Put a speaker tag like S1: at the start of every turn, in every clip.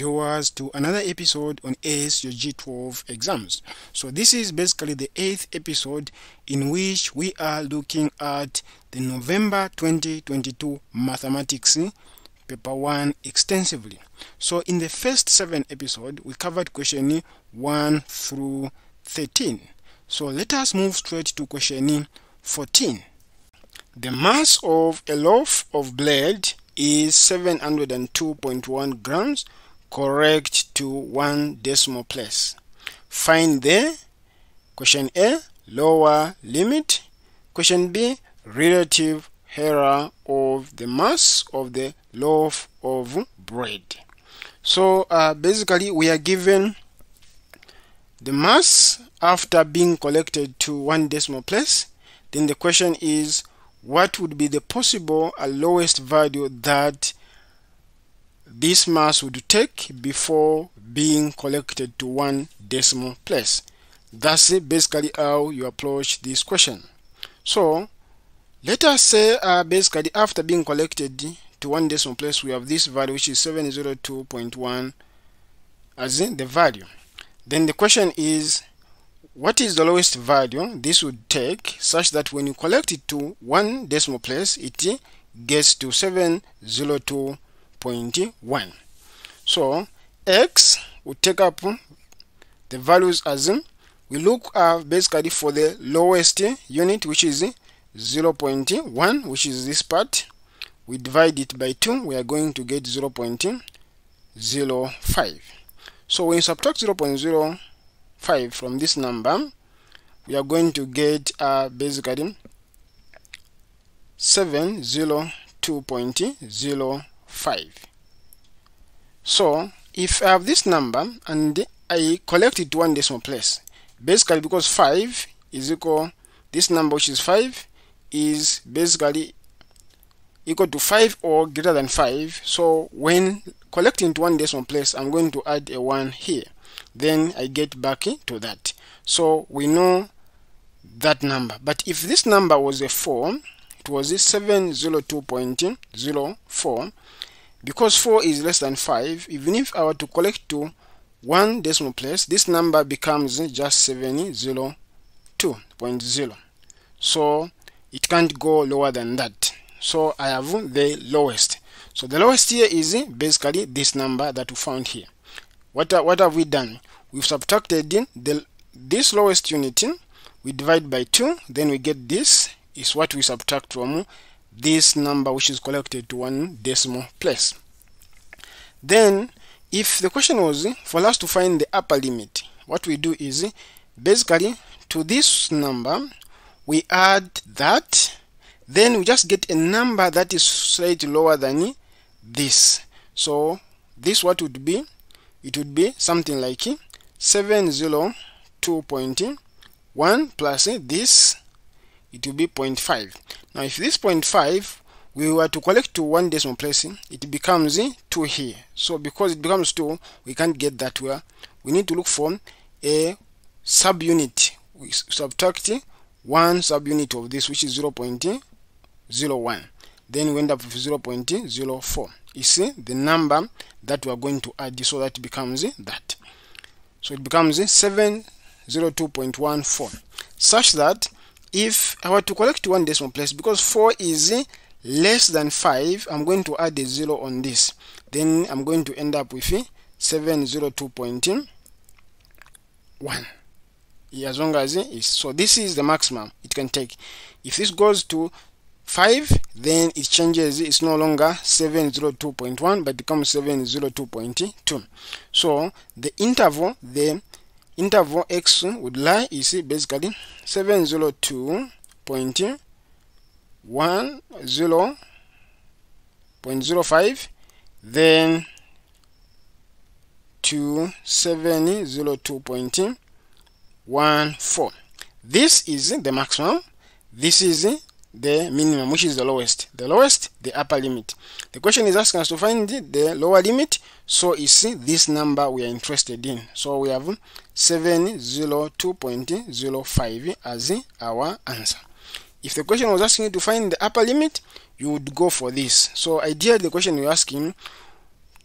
S1: viewers to another episode on ACE your G12 exams. So this is basically the eighth episode in which we are looking at the November 2022 mathematics eh, paper 1 extensively. So in the first 7 episode we covered question 1 through 13. So let us move straight to question 14. The mass of a loaf of bread is 702.1 grams correct to one decimal place. Find the question A lower limit, question B relative error of the mass of the loaf of bread. So uh, basically we are given the mass after being collected to one decimal place. Then the question is what would be the possible uh, lowest value that this mass would take before being collected to one decimal place. That's basically how you approach this question. So let us say uh, basically after being collected to one decimal place we have this value which is 702.1 as in the value. Then the question is what is the lowest value this would take such that when you collect it to one decimal place it gets to 702 0.1 so x will take up the values as we look uh, basically for the lowest unit which is 0.1 which is this part. We divide it by 2 we are going to get 0.05 so when you subtract 0.05 from this number we are going to get uh, basically 702.0 5 so if I have this number and I collect it to one decimal place basically because 5 is equal this number which is 5 is basically equal to 5 or greater than 5 so when collecting to one decimal place I'm going to add a 1 here. Then I get back to that. So we know that number. But if this number was a 4 it was 702.04 because 4 is less than 5 even if I were to collect to one decimal place this number becomes just 702.0 so it can't go lower than that. So I have the lowest. So the lowest here is basically this number that we found here. What, what have we done? We've subtracted the this lowest unit we divide by 2 then we get this is what we subtract from this number which is collected to one decimal place. Then if the question was for us to find the upper limit, what we do is basically to this number we add that then we just get a number that is slightly lower than this. So this what would be? It would be something like 702.1 plus this it will be 0.5 now if this 0.5 we were to collect to one decimal place it becomes 2 here. So because it becomes 2 we can't get that where we need to look for a subunit. We subtract one subunit of this which is 0.01 then we end up with 0.04 you see the number that we are going to add so that becomes that. So it becomes 702.14 such that if I were to collect one decimal place because 4 is less than 5 I'm going to add a 0 on this. Then I'm going to end up with 702.1 as long as it is so this is the maximum it can take. If this goes to 5 then it changes it's no longer 702.1 but becomes 702.2 so the interval the interval x would lie is basically 702.10.05 then to 702.14 this is the maximum. This is the minimum which is the lowest. The lowest the upper limit. The question is asking us to find the lower limit. So it's this number we are interested in. So we have 702.05 as our answer. If the question was asking you to find the upper limit you would go for this. So ideally the question you're asking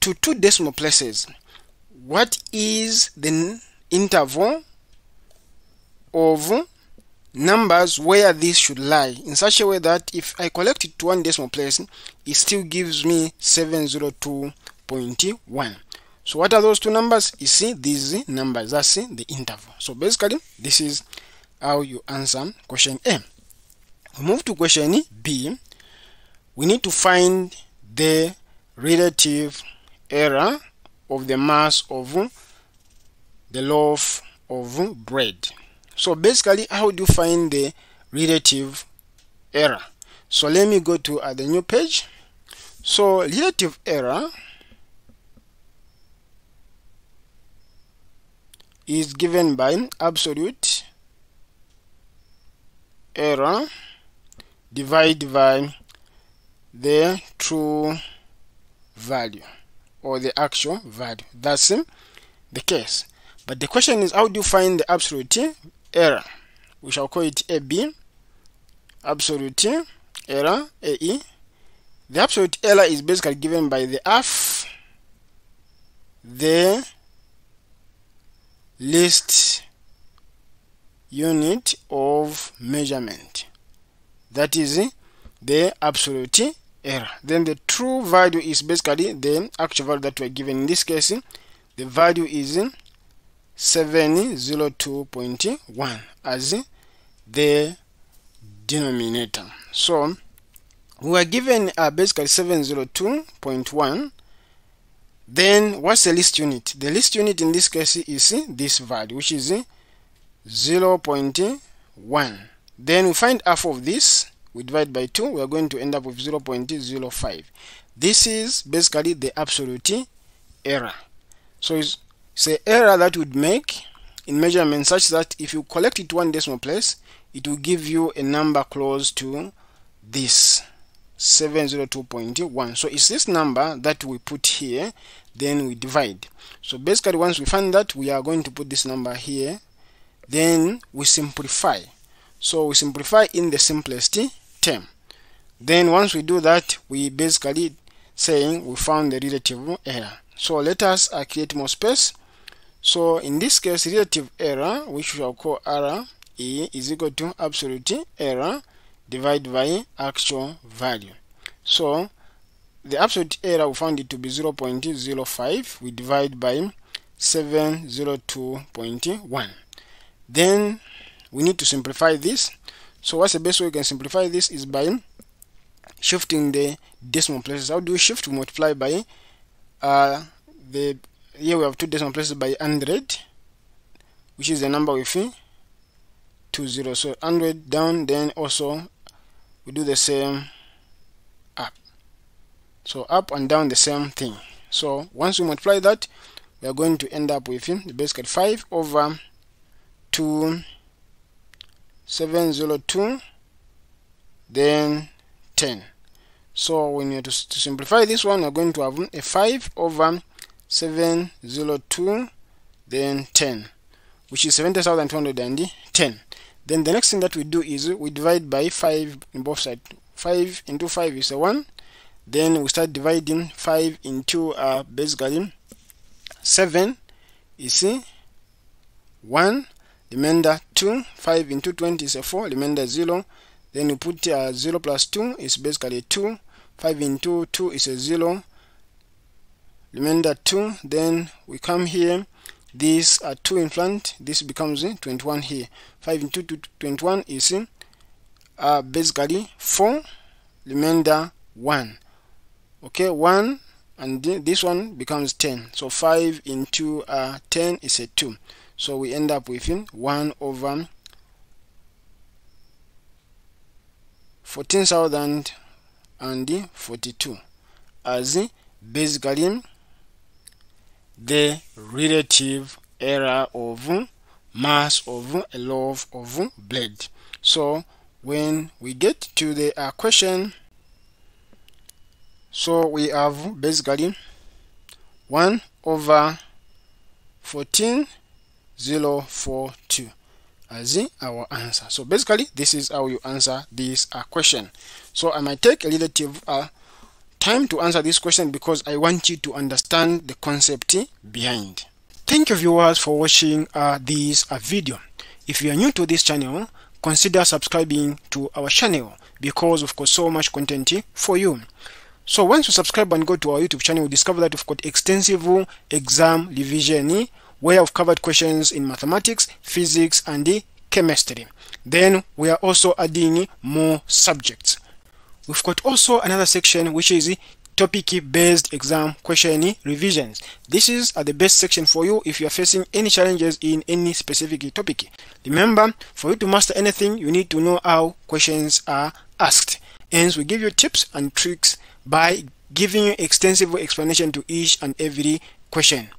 S1: to two decimal places. What is the interval of numbers where this should lie in such a way that if I collect it to one decimal place it still gives me 702.1 so what are those two numbers? You see these numbers that's the interval. So basically this is how you answer question A. We move to question B. We need to find the relative error of the mass of the loaf of bread so basically how do you find the relative error? So let me go to uh, the new page. So relative error is given by absolute error divided by the true value or the actual value. That's the case. But the question is how do you find the absolute error. We shall call it AB absolute error AE the absolute error is basically given by the half the least unit of measurement. That is the absolute error. Then the true value is basically the actual value that we're given. In this case the value is 702.1 as the denominator. So we are given uh, basically 702.1 then what's the least unit? The least unit in this case is this value which is 0.1 then we find half of this we divide by 2 we are going to end up with 0.05 this is basically the absolute error. So it's, an error that would make in measurement such that if you collect it one decimal place it will give you a number close to this 702.1 so it's this number that we put here then we divide. So basically once we find that we are going to put this number here then we simplify. So we simplify in the simplest term. Then once we do that we basically saying we found the relative error. So let us uh, create more space so in this case relative error which we shall call error e is equal to absolute error divided by actual value. So the absolute error we found it to be 0.05 we divide by 702.1 then we need to simplify this. So what's the best way we can simplify this is by shifting the decimal places. How do we shift we multiply by uh, the here we have two decimal places by 100 which is the number with 2 0 so 100 down then also we do the same up. So up and down the same thing. So once we multiply that we are going to end up with him basically 5 over 2 702 then 10 so when you to, to simplify this one we're going to have hmm, a 5 over 702 then 10 which is 70,210 then the next thing that we do is we divide by 5 in both sides 5 into 5 is a 1 then we start dividing 5 into uh, basically 7 you see 1 remainder 2 5 into 20 is a 4 remainder 0 then you put uh, 0 plus 2 is basically 2 5 into 2 is a 0 remainder 2 then we come here. These are 2 in front. This becomes 21 here. 5 into 21 is uh, basically 4 remainder 1 okay 1 and this one becomes 10 so 5 into uh, 10 is a 2 so we end up with 1 over 14,042 as basically the relative error of mass of a loaf of bread. So when we get to the uh, question, so we have basically 1 over 14042 as our answer. So basically this is how you answer this uh, question. So I might take a relative uh, time to answer this question because I want you to understand the concept behind. Thank you viewers for watching uh, this uh, video. If you are new to this channel, consider subscribing to our channel because we've got so much content for you. So once you subscribe and go to our YouTube channel, you discover that we've got extensive exam revision where I've covered questions in mathematics, physics, and chemistry. Then we are also adding more subjects. We've got also another section which is topic based exam question revisions. This is uh, the best section for you if you are facing any challenges in any specific topic. Remember, for you to master anything, you need to know how questions are asked. Hence, we give you tips and tricks by giving you extensive explanation to each and every question.